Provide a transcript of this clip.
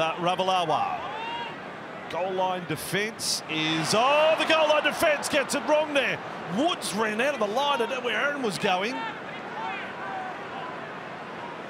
That Ravalawa. Goal line defence is... Oh, the goal line defence gets it wrong there. Woods ran out of the line at where Aaron was going.